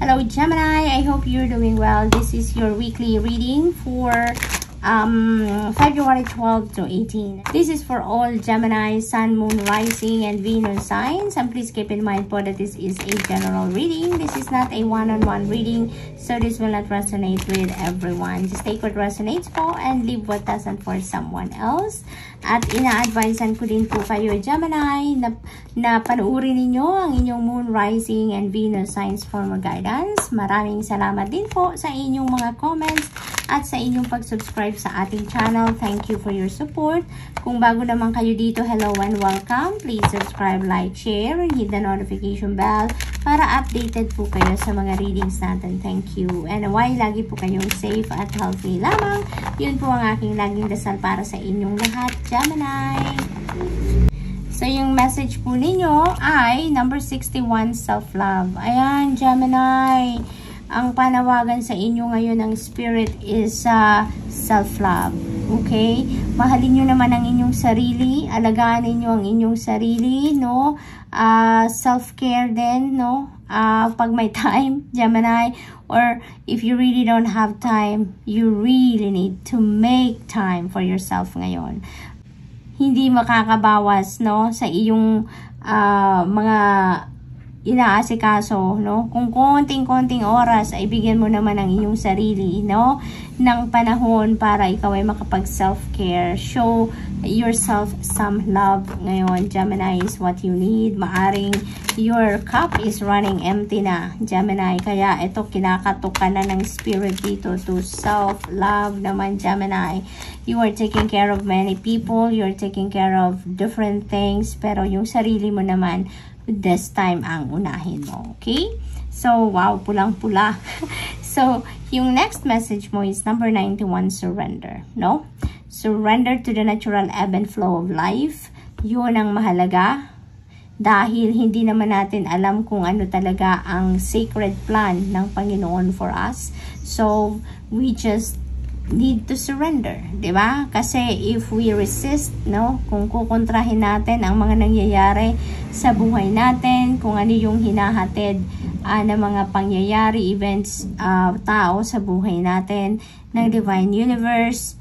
Hello Gemini, I hope you're doing well. This is your weekly reading for um, February 12 to 18. This is for all Gemini, Sun, Moon, Rising, and Venus signs. And please keep in mind po that this is a general reading. This is not a one-on-one -on -one reading, so this will not resonate with everyone. Just take what resonates po and leave what doesn't for someone else. At ina-advisean ko din po kayo, Gemini, na, na panuorin ninyo ang inyong Moon, Rising, and Venus signs for more guidance. Maraming salamat din po sa inyong mga comments at sa inyong pag-subscribe sa ating channel. Thank you for your support. Kung bago naman kayo dito, hello and welcome. Please subscribe, like, share, and hit the notification bell para updated po kayo sa mga readings natin. Thank you. And why lagi po kayong safe at healthy lamang. Yun po ang aking laging dasal para sa inyong lahat, Gemini. So, yung message po ninyo ay number 61, self-love. Ayan, Gemini. Ang panawagan sa inyo ngayon ng spirit is uh, self-love. Okay? Mahalin nyo naman ang inyong sarili. Alagaan ninyo ang inyong sarili, no? Uh, self-care din, no? Uh, pag may time, Gemini, or if you really don't have time, you really need to make time for yourself ngayon. Hindi makakabawas, no? Sa iyong uh, mga inaasikaso, no? Kung konting-konting oras ay bigyan mo naman ang iyong sarili, no? Ng panahon para ikaw ay makapag self-care. Show yourself some love ngayon. Gemini is what you need. Maaring your cup is running empty na, Gemini. Kaya ito kinakatok ka na ng spirit dito to self-love naman, Gemini. You are taking care of many people. You're taking care of different things. Pero yung sarili mo naman, this time ang unahin mo. Okay? So, wow, pulang-pula. so, yung next message mo is number 91, surrender. No? Surrender to the natural ebb and flow of life. Yun ang mahalaga. Dahil hindi naman natin alam kung ano talaga ang sacred plan ng Panginoon for us. So, we just need to surrender, 'di ba? Kasi if we resist, no, kung kukontrahin natin ang mga nangyayari sa buhay natin, kung ano yung hinahatid uh, ng mga pangyayari, events, uh, tao sa buhay natin ng divine universe,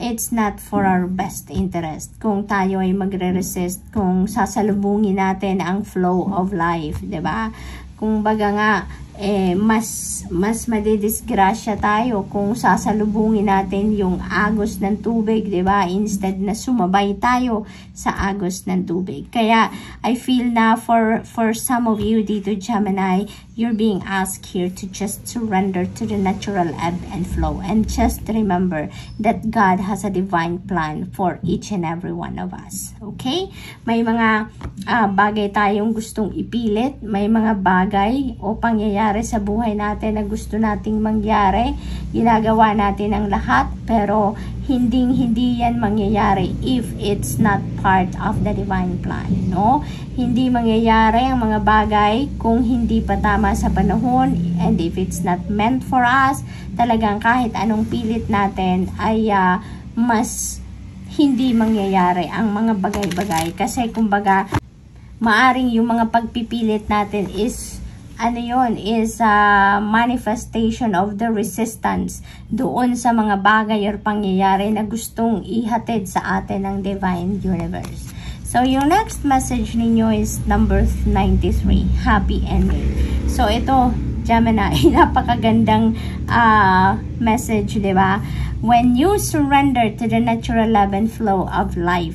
it's not for our best interest. Kung tayo ay magre-resist, kung sasalubungin natin ang flow of life, 'di ba? Kung baga nga eh, mas, mas madidisgrasya tayo kung sasalubungin natin yung agos ng tubig, di ba? Instead na sumabay tayo sa agos ng tubig. Kaya, I feel na for, for some of you dito, Gemini, you're being asked here to just surrender to the natural ebb and flow. And just remember that God has a divine plan for each and every one of us. Okay? May mga uh, bagay tayong gustong ipilit. May mga bagay o pangyayari sa buhay natin na gusto nating mangyari. Ginagawa natin ang lahat pero hinding hindi yan mangyayari if it's not part of the divine plan, no? Hindi mangyayari ang mga bagay kung hindi pa tama sa panahon and if it's not meant for us, talagang kahit anong pilit natin ay uh, mas hindi mangyayari ang mga bagay-bagay kasi kumbaga maaring yung mga pagpipilit natin is ano yon is a manifestation of the resistance doon sa mga bagay or pangyayari na gustong ihatid sa atin ng divine universe. So, yung next message ninyo is number 93, happy ending. So, ito, Gemini, napakagandang uh, message, di ba? When you surrender to the natural love and flow of life,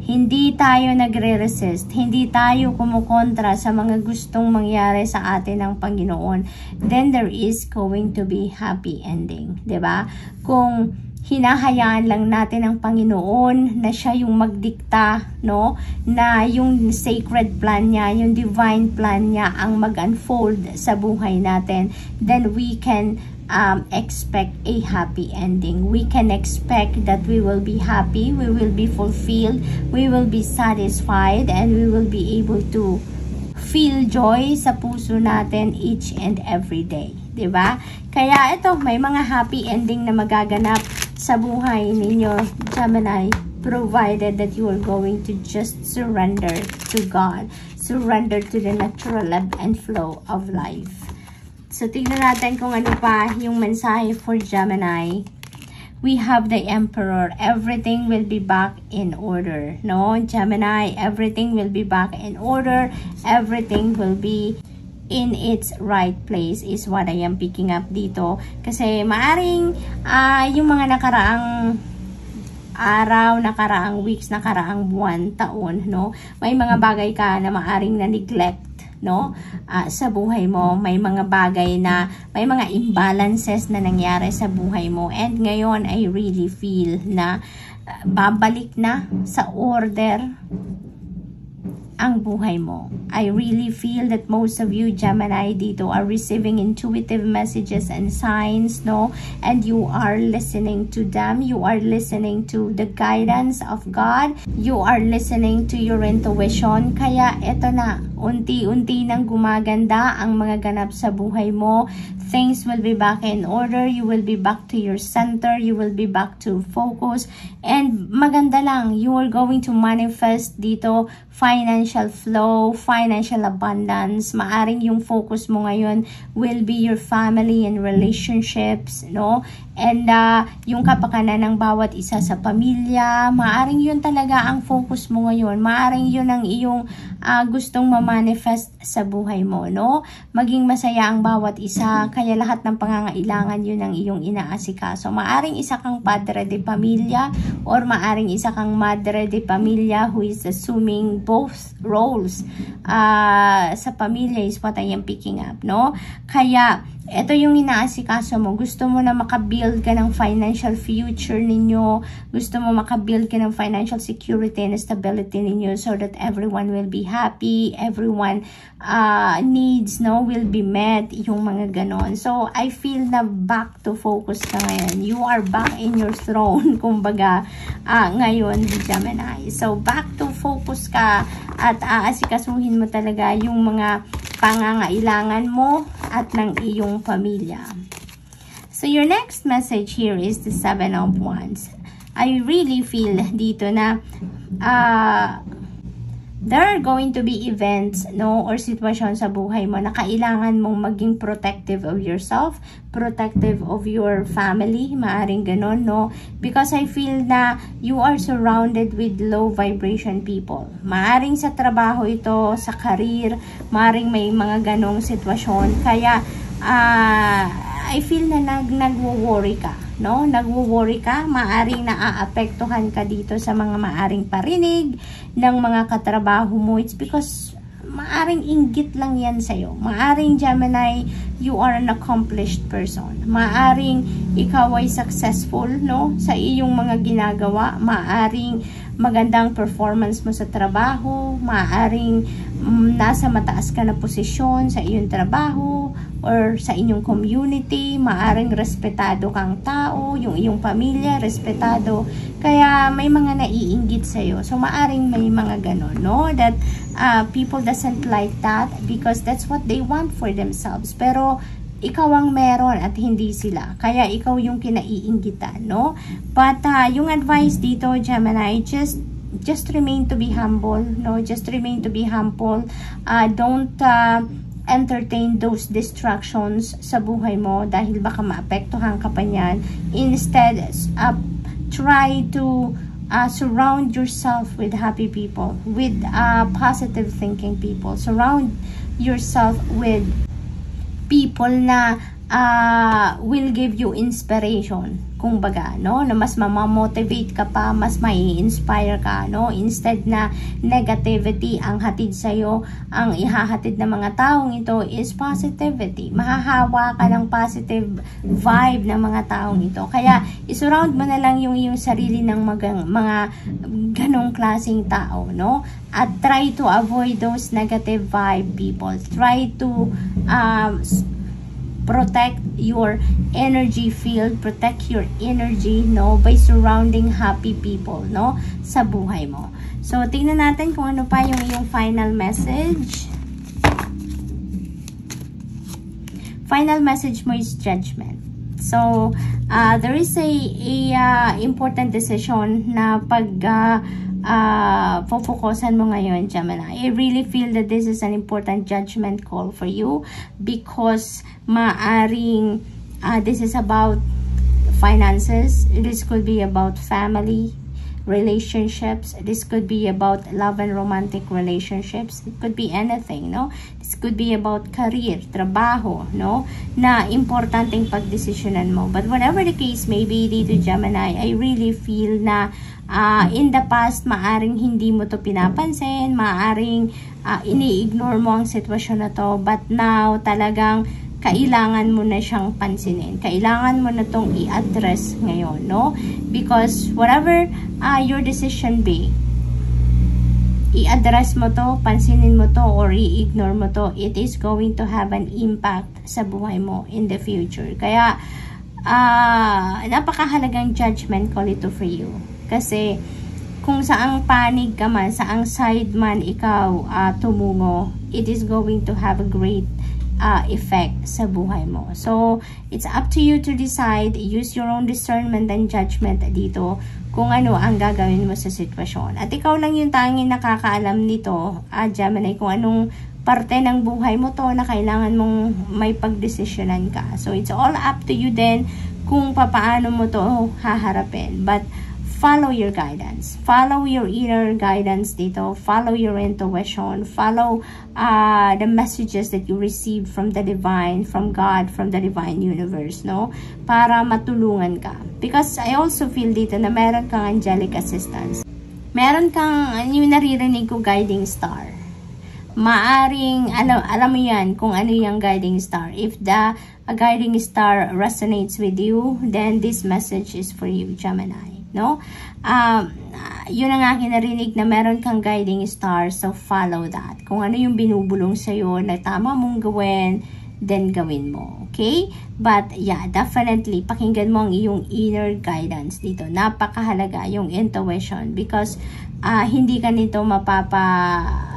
hindi tayo nagre-resist, hindi tayo kumukontra sa mga gustong mangyari sa atin ng Panginoon, then there is going to be happy ending, 'di ba? Kung hinahayaan lang natin ang Panginoon na siya yung magdikta, no? Na yung sacred plan niya, yung divine plan niya ang mag-unfold sa buhay natin, then we can um, expect a happy ending. We can expect that we will be happy, we will be fulfilled, we will be satisfied, and we will be able to feel joy sa puso natin each and every day. ba? Diba? Kaya ito, may mga happy ending na magaganap sa buhay ninyo, Gemini, provided that you are going to just surrender to God. Surrender to the natural ebb and flow of life. So, tignan natin kung ano pa yung mensahe for Gemini. We have the Emperor. Everything will be back in order. No, Gemini, everything will be back in order. Everything will be in its right place is what I am picking up dito. Kasi maaring uh, yung mga nakaraang araw, nakaraang weeks, nakaraang buwan, taon, no? May mga bagay ka na maaring na-neglect no? Uh, sa buhay mo may mga bagay na may mga imbalances na nangyari sa buhay mo. And ngayon I really feel na uh, babalik na sa order ang buhay mo. I really feel that most of you Gemini dito are receiving intuitive messages and signs, no? And you are listening to them. You are listening to the guidance of God. You are listening to your intuition. Kaya eto na, unti-unti nang gumaganda ang mga ganap sa buhay mo things will be back in order, you will be back to your center, you will be back to focus, and maganda lang, you are going to manifest dito financial flow, financial abundance, maaring yung focus mo ngayon will be your family and relationships, no? And uh, yung kapakanan ng bawat isa sa pamilya, maaring yun talaga ang focus mo ngayon, maaring yun ang iyong uh, gustong ma-manifest sa buhay mo, no? Maging masaya ang bawat isa, kaya lahat ng pangangailangan yun ang iyong inaasikaso. Maaring isa kang padre de pamilya or maaring isa kang madre de pamilya who is assuming both roles uh, sa pamilya is what I am picking up, no? Kaya, ito yung inaasikaso mo. Gusto mo na makabuild ka ng financial future ninyo. Gusto mo makabuild ka ng financial security and stability ninyo so that everyone will be happy. Everyone uh, needs no will be met. Yung mga ganon. So, I feel na back to focus ka ngayon. You are back in your throne. Kumbaga, uh, ngayon, Gemini. So, back to focus ka at aasikasuhin mo talaga yung mga pangangailangan mo at ng iyong pamilya. So, your next message here is the Seven of Wands. I really feel dito na uh, there are going to be events no or sitwasyon sa buhay mo na kailangan mong maging protective of yourself, protective of your family, maaring ganon no? Because I feel na you are surrounded with low vibration people. Maaring sa trabaho ito, sa career, maaring may mga ganong sitwasyon. Kaya uh, I feel na nag nagwo-worry ka no? Nagwo-worry ka, maaring naaapektuhan ka dito sa mga maaring parinig ng mga katrabaho mo. It's because maaring inggit lang yan sa'yo. Maaring Gemini, you are an accomplished person. Maaring ikaw ay successful, no? Sa iyong mga ginagawa. Maaring magandang performance mo sa trabaho. Maaring um, nasa mataas ka na posisyon sa iyong trabaho or sa inyong community, maaring respetado kang tao, yung iyong pamilya, respetado. Kaya may mga naiinggit sa'yo. So, maaring may mga ganon, no? That uh, people doesn't like that because that's what they want for themselves. Pero, ikaw ang meron at hindi sila. Kaya ikaw yung kinaiinggitan, no? But uh, yung advice dito, Gemini, just just remain to be humble, no? Just remain to be humble. Uh, don't uh, entertain those distractions sa buhay mo dahil baka maapektuhan ka pa niyan. Instead, uh, try to uh, surround yourself with happy people, with uh, positive thinking people. Surround yourself with people na uh, will give you inspiration kung baga, no? Na mas mamamotivate ka pa, mas mai inspire ka, no? Instead na negativity ang hatid sa'yo, ang ihahatid ng mga taong ito is positivity. Mahahawa ka ng positive vibe ng mga taong ito. Kaya, isurround mo na lang yung iyong sarili ng mga, mga ganong klaseng tao, no? At try to avoid those negative vibe people. Try to um, protect your energy field, protect your energy, no, by surrounding happy people, no, sa buhay mo. So, tingnan natin kung ano pa yung yung final message. Final message mo is judgment. So, uh, there is a, a uh, important decision na pag uh, uh, focusan mo ngayon, Gemini. I really feel that this is an important judgment call for you because maaring uh, this is about finances. This could be about family, relationships. This could be about love and romantic relationships. It could be anything, no? This could be about career, trabaho, no? Na importanteng pagdesisyonan mo. But whatever the case may be dito, Gemini, I really feel na uh, in the past, maaring hindi mo to pinapansin, maaring uh, ini-ignore mo ang sitwasyon na to. But now, talagang kailangan mo na siyang pansinin. Kailangan mo na tong i-address ngayon, no? Because whatever uh, your decision be, i-address mo to, pansinin mo to, or i-ignore mo to, it is going to have an impact sa buhay mo in the future. Kaya, uh, napakahalagang judgment call ito for you. Kasi, kung saang panig ka man, saang side man ikaw uh, tumungo, it is going to have a great uh, effect sa buhay mo. So, it's up to you to decide, use your own discernment and judgment dito kung ano ang gagawin mo sa sitwasyon. At ikaw lang yung tanging nakakaalam nito, uh, Gemini, kung anong parte ng buhay mo to na kailangan mong may pagdesisyonan ka. So, it's all up to you then kung papaano mo to haharapin. But, follow your guidance. Follow your inner guidance dito. Follow your intuition. Follow uh, the messages that you received from the divine, from God, from the divine universe, no? Para matulungan ka. Because I also feel dito na meron kang angelic assistance. Meron kang, ano yung naririnig ko, guiding star. Maaring, alam, alam mo yan kung ano yung guiding star. If the a guiding star resonates with you, then this message is for you, Gemini no? Um, yun ang aking narinig na meron kang guiding star, so follow that. Kung ano yung binubulong sa'yo na tama mong gawin, then gawin mo. Okay? But, yeah, definitely, pakinggan mo ang iyong inner guidance dito. Napakahalaga yung intuition because uh, hindi ka nito mapapa,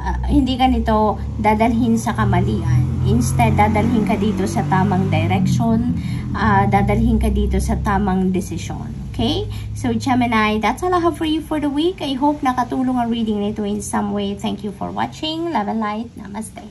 uh, hindi ka nito dadalhin sa kamalian. Instead, dadalhin ka dito sa tamang direction, uh, dadalhin ka dito sa tamang desisyon. Okay? So, Gemini, that's all I have for you for the week. I hope nakatulong ang reading nito in some way. Thank you for watching. Love and light. Namaste.